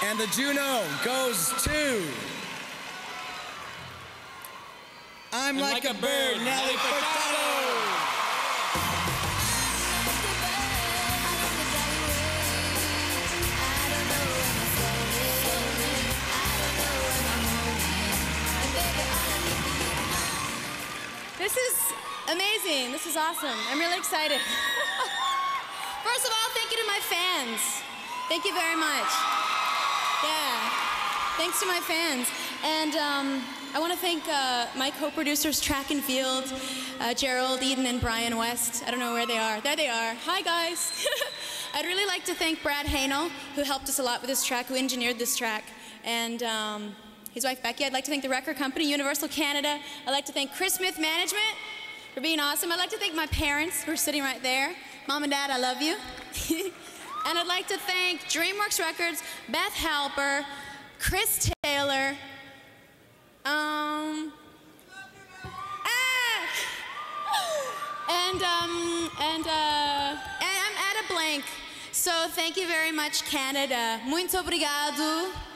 And the Juno goes to. I'm like, a, bird, Nelly Furtado. This is amazing. This is awesome. I'm really excited. First of all, thank you to my fans. Thank you very much. Yeah. Thanks to my fans. And um, I want to thank uh, my co producers, Track and Field, uh, Gerald, Eaton, and Brian West. I don't know where they are. There they are. Hi, guys. I'd really like to thank Brad Haehnel, who helped us a lot with this track, who engineered this track. And um, his wife Becky. I'd like to thank the record company, Universal Canada. I'd like to thank Chris Smith Management for being awesome. I'd like to thank my parents who are sitting right there. Mom and Dad, I love you. and I'd like to thank DreamWorks Records, Beth Halper, Chris Taylor, um, and um, and uh, I'm at a blank. So thank you very much, Canada. Muito obrigado.